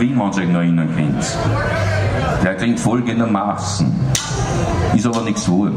wie man sich noch erinnern könnt. Der klingt folgendermaßen. Ist aber nichts wohl.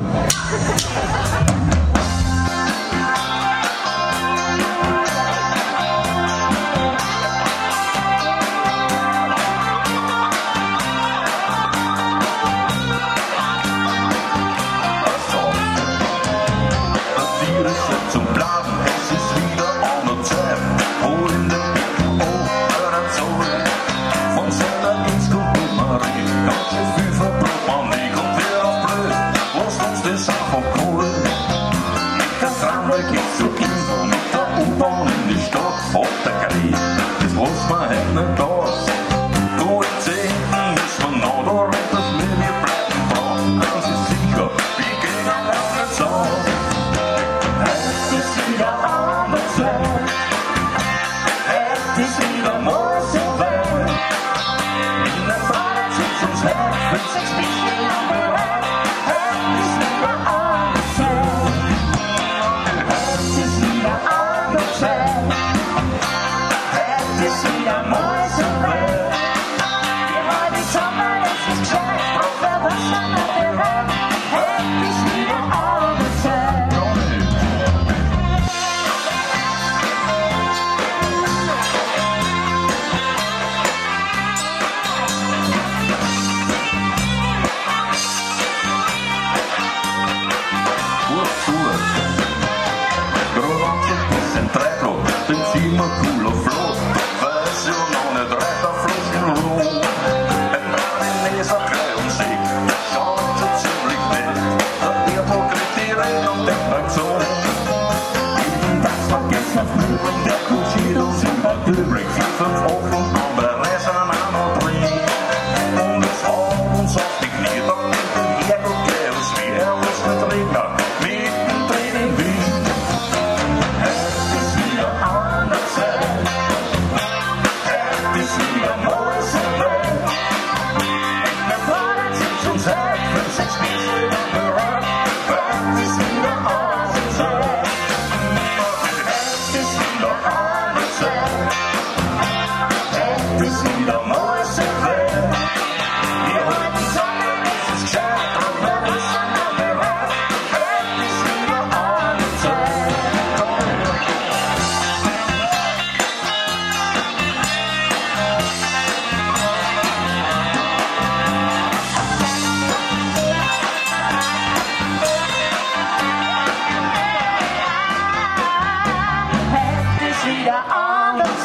come over.